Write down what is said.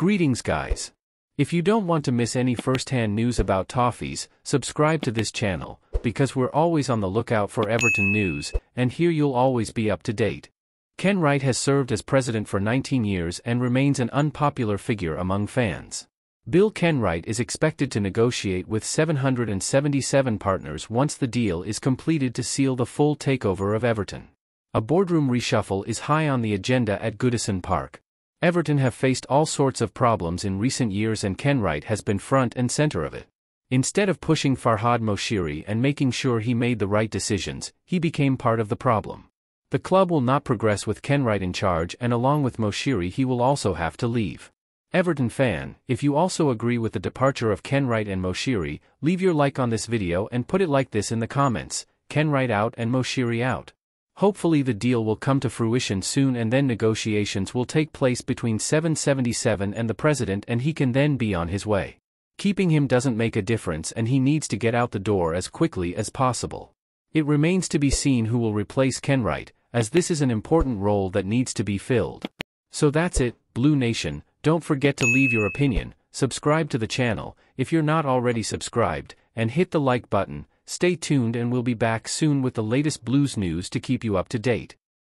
Greetings guys. If you don't want to miss any first-hand news about Toffees, subscribe to this channel, because we're always on the lookout for Everton news, and here you'll always be up to date. Kenwright has served as president for 19 years and remains an unpopular figure among fans. Bill Kenwright is expected to negotiate with 777 partners once the deal is completed to seal the full takeover of Everton. A boardroom reshuffle is high on the agenda at Goodison Park. Everton have faced all sorts of problems in recent years and Kenwright has been front and center of it. Instead of pushing Farhad Moshiri and making sure he made the right decisions, he became part of the problem. The club will not progress with Kenwright in charge and along with Moshiri he will also have to leave. Everton fan, if you also agree with the departure of Kenwright and Moshiri, leave your like on this video and put it like this in the comments, Kenwright out and Moshiri out. Hopefully the deal will come to fruition soon and then negotiations will take place between 777 and the president and he can then be on his way. Keeping him doesn't make a difference and he needs to get out the door as quickly as possible. It remains to be seen who will replace Kenwright, as this is an important role that needs to be filled. So that's it, Blue Nation, don't forget to leave your opinion, subscribe to the channel, if you're not already subscribed, and hit the like button, Stay tuned and we'll be back soon with the latest blues news to keep you up to date.